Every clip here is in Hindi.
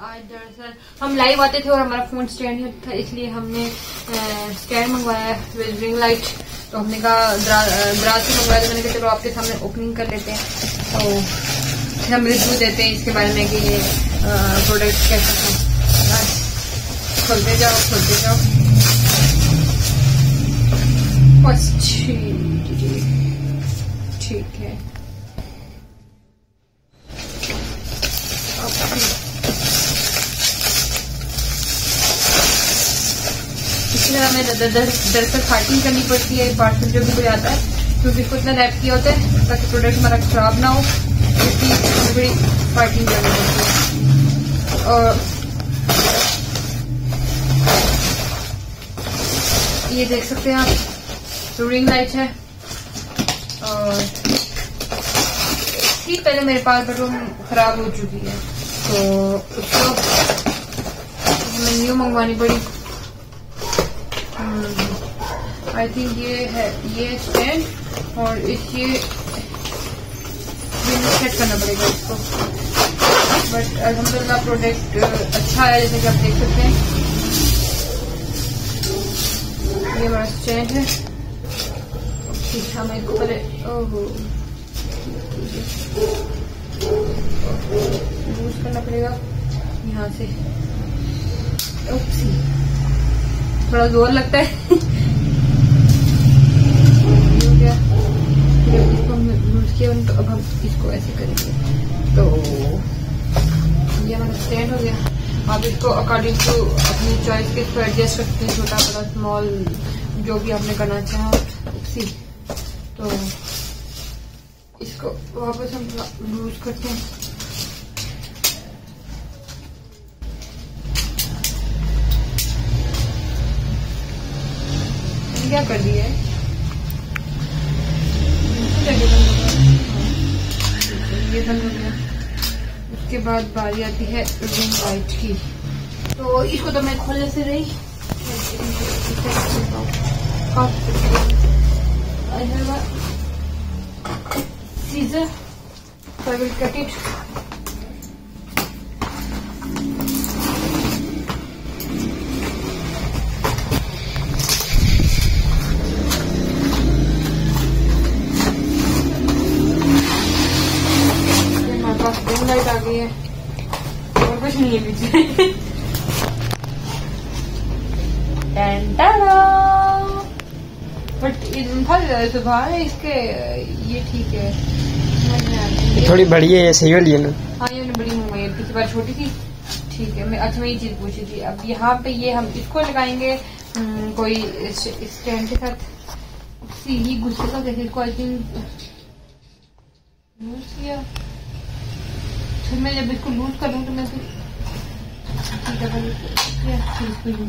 आज दरअसल हम लाइव आते थे और हमारा फ़ोन स्टैंड था इसलिए हमने स्टैंड मंगवाया विद रिंग लाइट तो हमने कहा दराज से मंगवाया मैंने कहा, चलो आपके सामने ओपनिंग कर लेते हैं। तो फिर हम रिव्यू देते हैं इसके बारे में कि ये प्रोडक्ट कैसा था। खोलते जाओ खोलते जाओ। ठीक है। इसलिए हमें दरअसल फाइटिंग करनी पड़ती है पार्सल जो भी कोई आता है क्योंकि इसको इतना रैप किया होता है, ताकि प्रोडक्ट हमारा खराब ना हो इसलिए बड़ी फाइटिंग करनी पड़ती है। और ये देख सकते हैं आप रिंग लाइट है, और थी पहले मेरे पास वो खराब हो चुकी है तो उसको हमें न्यू मंगवानी पड़ी। आई. थिंक ये है, ये स्टैंड और इस ये सेट करना पड़ेगा इसको। बट अलहमदिल्ला प्रोडक्ट अच्छा है, जैसे कि आप देख सकते हैं। ये हमारा स्टैंड है। हमें इसको पहले ओहो। यूज़ करना पड़ेगा। यहाँ से। थोड़ा ज़ोर लगता है। तो अब हम इसको ऐसे करेंगे। तो ये हमारा स्टैंड हो गया। आप इसको अकॉर्डिंग टू अपनी चॉइस के इसको एडजस्ट करते हैं। छोटा बड़ा स्मॉल जो भी आपने करना चाहा। उसी तो इसको वापस हम लूज करते हैं। क्या कर दिया है? ये बंद हो गया। उसके बाद बारी आती है रिंग लाइट की। तो इसको तो मैं खोलने से रही। Scissor so I will cut आ गई है। और कुछ नहीं है पीछे। बट सुबह इसके ये ठीक है। थोड़ी बड़ी है सही वाली है ना? हाँ ये बड़ी है। पिछली बार छोटी थी। ठीक है मैं अच्छा मैं ये चीज़ पूछी थी। अब यहाँ पे ये हम इसको लगाएँगे हम्म, कोई स्टैंड के साथ। ही गुस्से का जैसे इसको आई थिंक फिर मैं जब इसको लूज करूँ तो मैं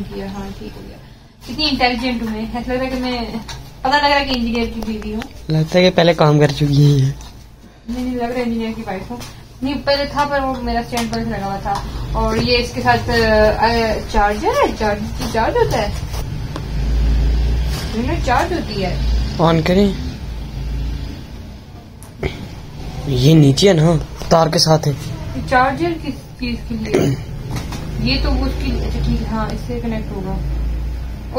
किया हाँ ठीक हो। गया। इतनी इंटेलिजेंट हूँ मैं। ऐसा लग रहा है कि मैं पता लग रहा है कि इंजीनियर की बीवी हूँ। लगता है कि पहले काम कर चुकी है नहीं नहीं लग रहा है इंजीनियर की वाइफ हूँ। नहीं पहले था पर वो मेरा स्टैंड पर लगा हुआ था। और ये इसके साथ चार्जर है? चार्ज चार्ज होता है? चार्ज होती है। ऑन करें। ये नीचे है ना तार के साथ है। चार्जर किस चीज़ के लिए? ये तो वो उसकी अच्छा ठीक है हाँ इससे कनेक्ट होगा।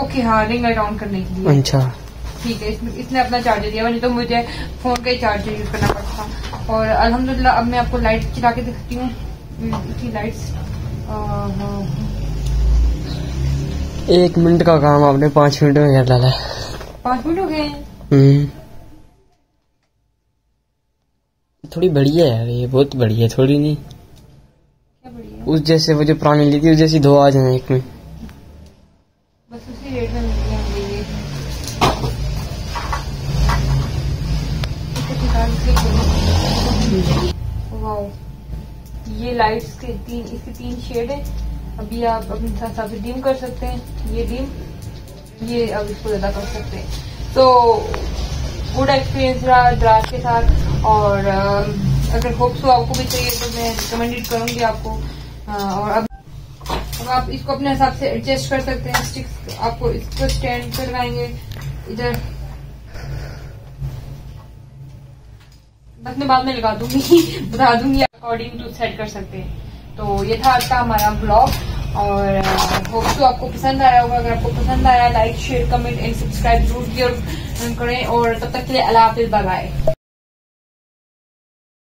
ओके हाँ रिंग लाइट ऑन करने के लिए। अच्छा। ठीक है इसमें इसने अपना चार्जर दिया वरना तो मुझे फ़ोन का ही चार्जर यूज़ करना पड़ता। और अल्हम्दुलिल्लाह अब मैं आपको लाइट चला के दिखती हूँ। इसकी लाइट्स एक मिनट का काम आपने पाँच मिनट में कर डाला पाँच मिनट हो गए थोड़ी बढ़िया है ये बहुत बढ़िया थोड़ी नहीं। उस जैसे वो जो पुरानी ली थी उस जैसी दो आ जाए एक में। बस उसी रेट में ये। लाइट्स के तीन इसके तीन शेड है। अभी आप अपने साथ साथ डिम कर सकते हैं। ये डिम ये अब इसको ज़्यादा कर सकते हैं। तो गुड एक्सपीरियंस रहा ड्रास के साथ और अगर होप्स हो आपको भी चाहिए तो मैं रिकमेंडेड करूँगी आपको। और अब अब आप इसको अपने हिसाब से एडजस्ट कर सकते हैं स्टिक्स आपको इसको स्टैंड पर लगाएँगे इधर। बस मैं बाद में लगा दूँगी, बता दूँगी अकॉर्डिंग टू सेट कर सकते हैं। तो ये था आज का हमारा ब्लॉग और होप तो आपको पसंद आया होगा। अगर आपको पसंद आया like share comment and subscribe ज़रूर करें। और तब तक के लिए अल्लाह हाफिज बाय